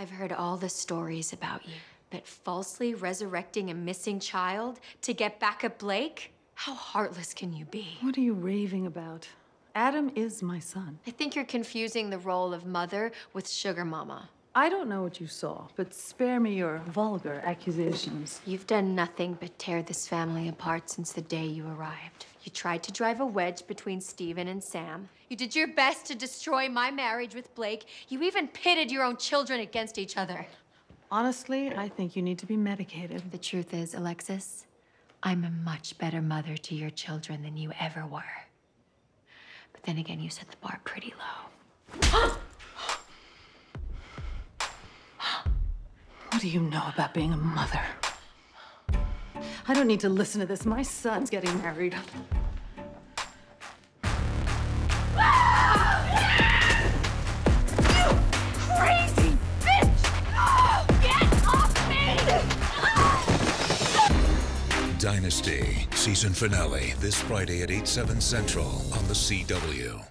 I've heard all the stories about you. But falsely resurrecting a missing child to get back at Blake? How heartless can you be? What are you raving about? Adam is my son. I think you're confusing the role of mother with sugar mama. I don't know what you saw, but spare me your vulgar accusations. You've done nothing but tear this family apart since the day you arrived. You tried to drive a wedge between Steven and Sam. You did your best to destroy my marriage with Blake. You even pitted your own children against each other. Honestly, I think you need to be medicated. The truth is, Alexis, I'm a much better mother to your children than you ever were. But then again, you set the bar pretty low. What do you know about being a mother? I don't need to listen to this. My son's getting married. Dynasty, season finale, this Friday at 8, 7 central on The CW.